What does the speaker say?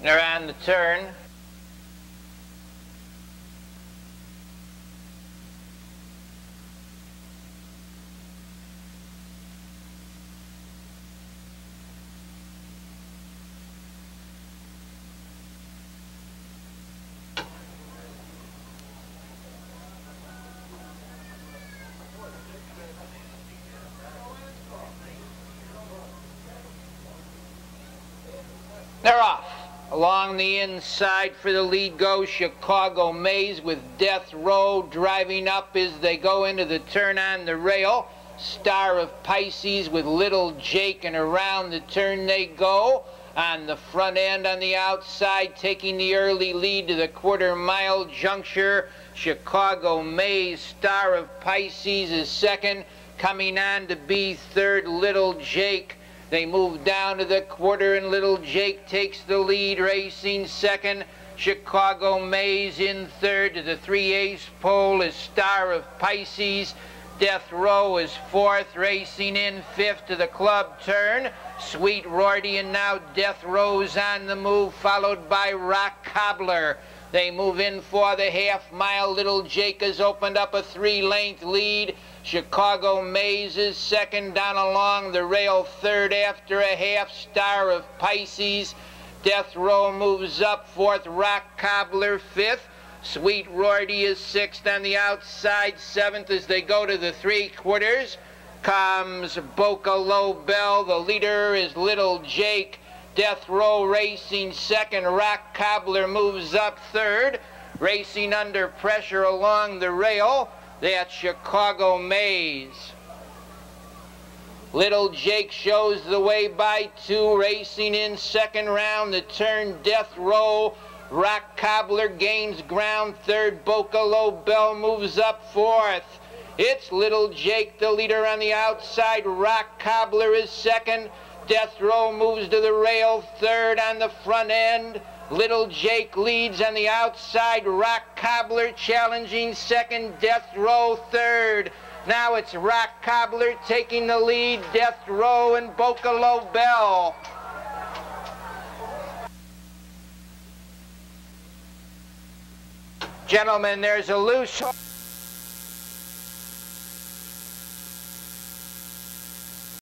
On the turn. They're off. Along the inside for the lead goes Chicago Maze with Death Row driving up as they go into the turn on the rail. Star of Pisces with Little Jake and around the turn they go. On the front end on the outside taking the early lead to the quarter mile juncture. Chicago Maze, Star of Pisces is second. Coming on to be third, Little Jake. They move down to the quarter, and little Jake takes the lead, racing second. Chicago Maze in third to the three eighths pole is Star of Pisces. Death Row is fourth, racing in fifth to the club turn. Sweet Rorty and now Death Row's on the move, followed by Rock Cobbler. They move in for the half mile. Little Jake has opened up a three length lead. Chicago Maze is second down along the rail, third after a half star of Pisces. Death Row moves up, fourth Rock Cobbler, fifth. Sweet Rorty is sixth on the outside, seventh as they go to the three quarters. Comes Boca Low Bell, the leader is Little Jake. Death Row racing second, Rock Cobbler moves up third. Racing under pressure along the rail, that Chicago Maze. Little Jake shows the way by two, racing in second round, the turn Death Row. Rock Cobbler gains ground third, Boca Low Bell moves up fourth. It's Little Jake, the leader on the outside. Rock Cobbler is second. Death Row moves to the rail third on the front end. Little Jake leads on the outside. Rock Cobbler challenging second. Death Row third. Now it's Rock Cobbler taking the lead. Death Row and Boca Low Bell. Gentlemen, there's a loose...